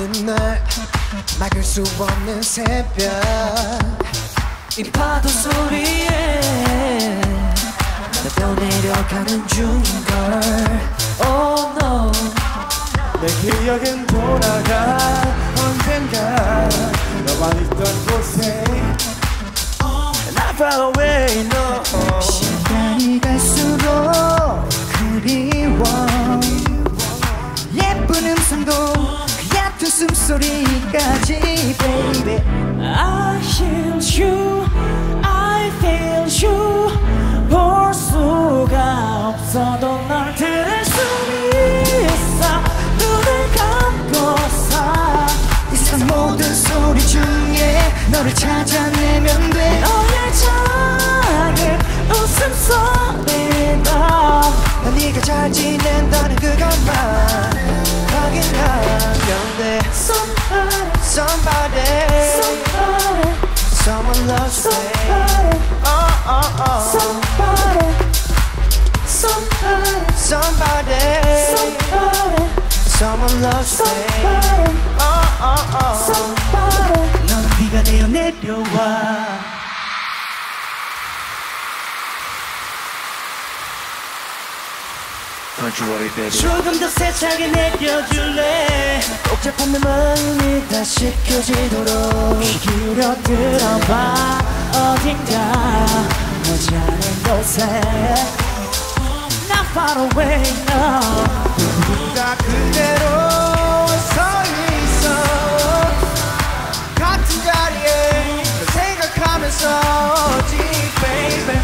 어느 날 막을 수 없는 새벽. 이 파도 소리에 나 내려가는 중인걸. Oh no. 내 기억은 돌아가. 언젠가 너만 있던 곳에. Not far away no. 시간이 갈수록 그리워. 예쁜 음성도 숨소리까지 baby. I hear you, I feel you. 볼 수가 없어도 널 들을 수 있어. 눈을 감고서 이 세상 모든 소리 중에 너를 찾아내면 돼. 너의 작은 웃음소리도 난 네가 잘 지낸다는 그것만 확인하 면 돼 Somebody, Somebody somebody, Someone loves me somebody, oh, oh, oh. somebody, somebody, Somebody somebody, Someone loves me somebody, oh, oh, oh. somebody. 너는 비가 되어 내려와 조금 더 세차게 내려줄래? 복잡한 내 마음이 다시 켜지도록 귀 기울여 들어봐. 어딘가 머지않은 곳에. Not far away no. 나 그대로 서 있어? 같은 자리에 널 생각하면서. Deep baby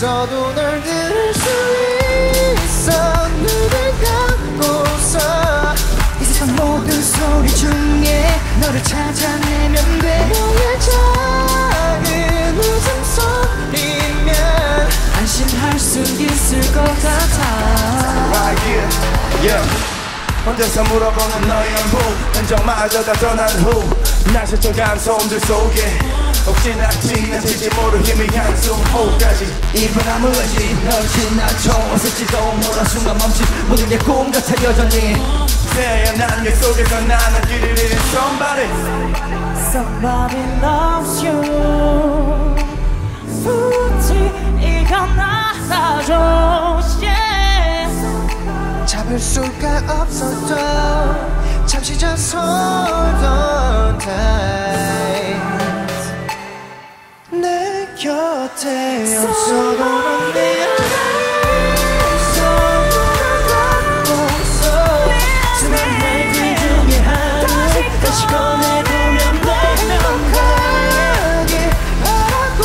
없어도 널 들을 수 있어. 눈을 감고서 이 세상 모든 소리 중에 너를 찾아내면 돼. 너의 작은 웃음소리면 안심할 수 있을 것 같아. Right here. Yeah. 혼자서 물어보는 너의 안부 흔적마저 다 떠난 후날 스쳐 감성들 속에 혹시나 지나칠지 모를 희미한 숨 호까지. 이바람을 왠지 널 지나쳐 어슬지도 모른 순간 멈춘 모든 게 꿈 같아 여전히. 태어난 게 속에서 나는 길을 잃은 somebody Somebody loves you. 굳이 이건 알아줘. Yeah. 잡을 수가 없어도 잠시 전솔 곁에 날들 중에 하루 다시 꺼내보면 돼 행복하게 바라고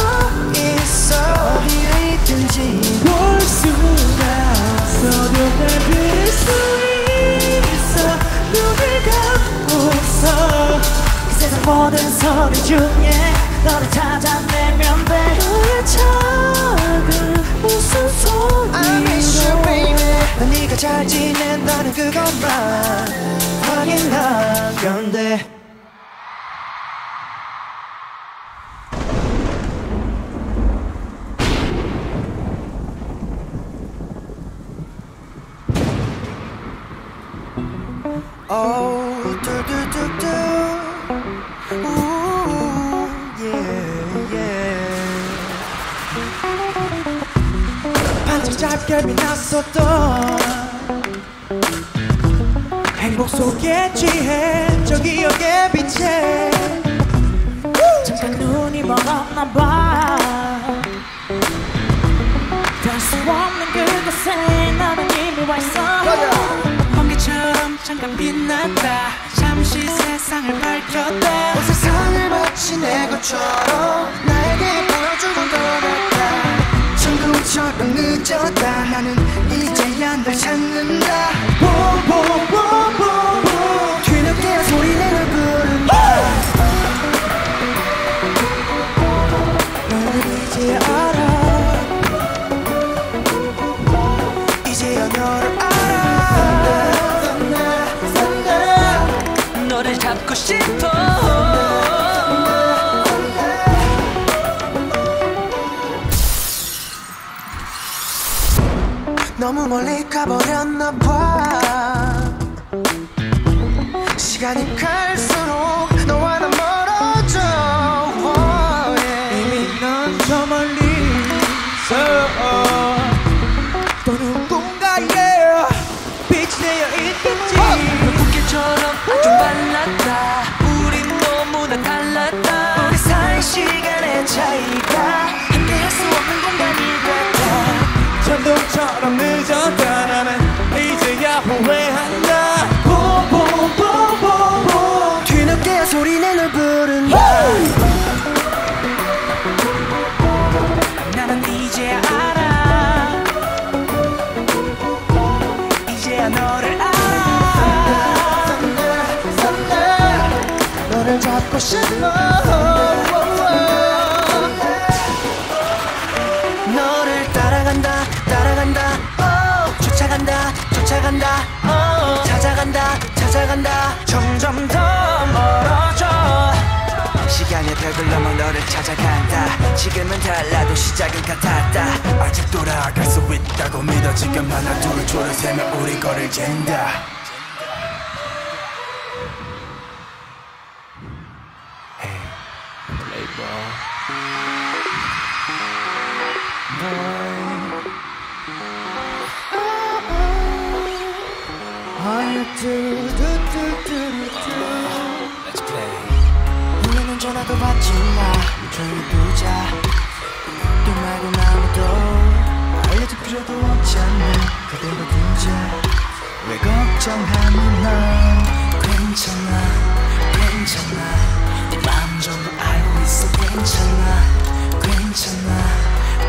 있어 어디에 있든지 볼 수가 없어도 날 들을 수 있어 눈을 감고서 이 세상 모든 소리 중에 너를 찾아내면 돼 너의 작은 웃음 소리로 I miss you baby. 난 네가 잘 지낸다는 그것만 확인하면 돼 반짝잡결이 났었던 행복 속에 취해 저 기억의 빛에 잠깐 눈이 멀었나 봐. 잠깐 빛났다. 잠시 세상을 밝혔다. 온 세상을 마치 내 것처럼 친구처럼 늦었다. 나는 이제야 널 찾는다. 보보보 너무 멀리 가버렸나 봐. 시간이 갈수록 싶어. 너를 따라간다 따라간다. oh. 쫓아간다 쫓아간다. oh. 찾아간다 찾아간다. 점점 더 멀어져. 시간의 벽을 넘어 너를 찾아간다. 지금은 달라도 시작은 같았다. 아직 돌아갈 수 있다고 믿어 지금 하나 둘 줄을 세며 우리 거를 잰다 우리는 전화도 받지 마. 조용히 두자. 또 말고 아무도 알려줄 필요도 없잖아 그대로 두자. 왜 걱정하니 너 괜찮아 괜찮아. 네 마음 전부 있어. 괜찮아 괜찮아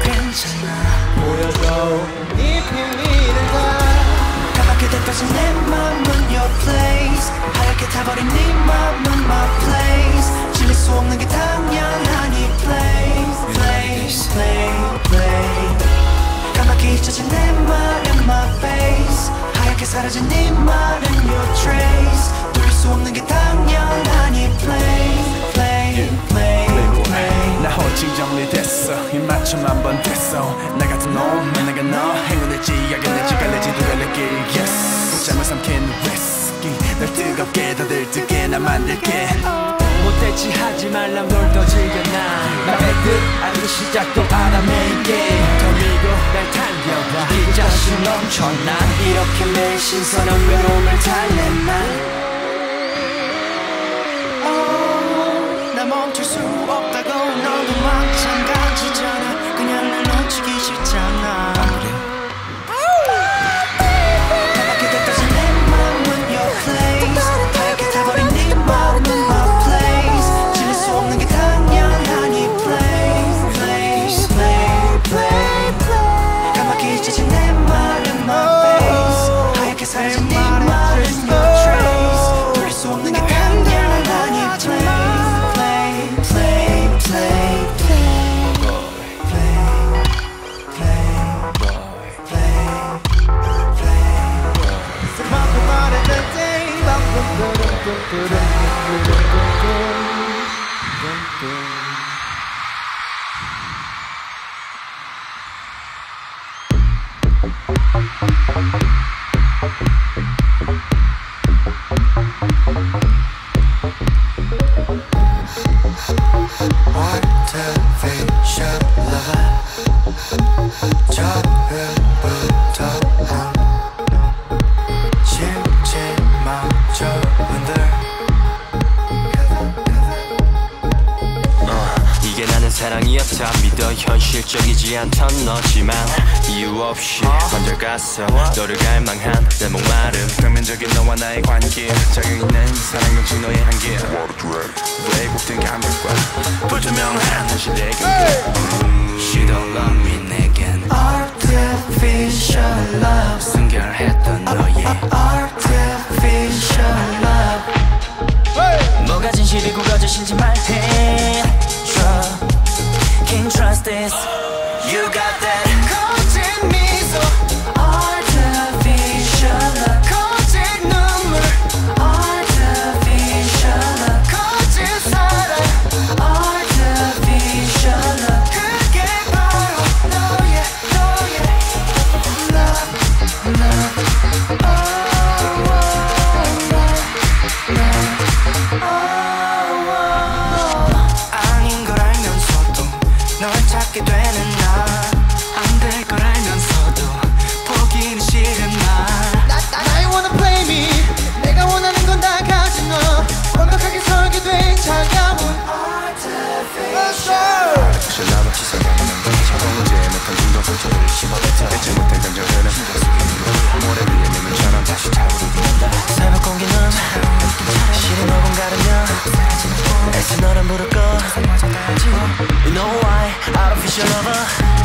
괜찮아. 보여줘. 이 비밀을 다. 까맣게 덮여진 내 맘은 your place. 하얗게 타버린 네 맘은 my place. 질릴 수 없는 게 당연하니 place. place play play 까맣게 잊혀진 내 말은 my face. 하얗게 사라진 네 말은 your trace. 돌릴 수 없는 게 정리됐어 이 맞춤 한번 됐어. 나 같은 놈 내가 너 행운을지 야근을지 갈래지도 갈래길 yes. 잠을 삼킨 위스키 널 뜨겁게 더 들뜨게 나 만들게. 못됐지 하지 말람 널더 즐겨나 맘의 뜻 아직 시작도 안한 내게. 더 밀고 날 달려봐 이 자신 넘쳐 난 이렇게 매일 신선한 외로움을 달래 난나 놓치기 싫잖아 만큼 Artificial lover 처 현실적이지 않던 너지만 이유 없이 먼저 갔어 너를 갈망한 내 목마름. 표면적인 너와 나의 관계. 자유있는 사랑 역시 너의 한계 왜곡된 감각과 불투명한 현실의 경계 She don't love me 내겐 Artificial love. 순결했던 너의 Artificial love. 뭐가 진실이고 거짓인지 말해. Trust Can't trust this. You got that 너란 부를 거 You know why, artificial lover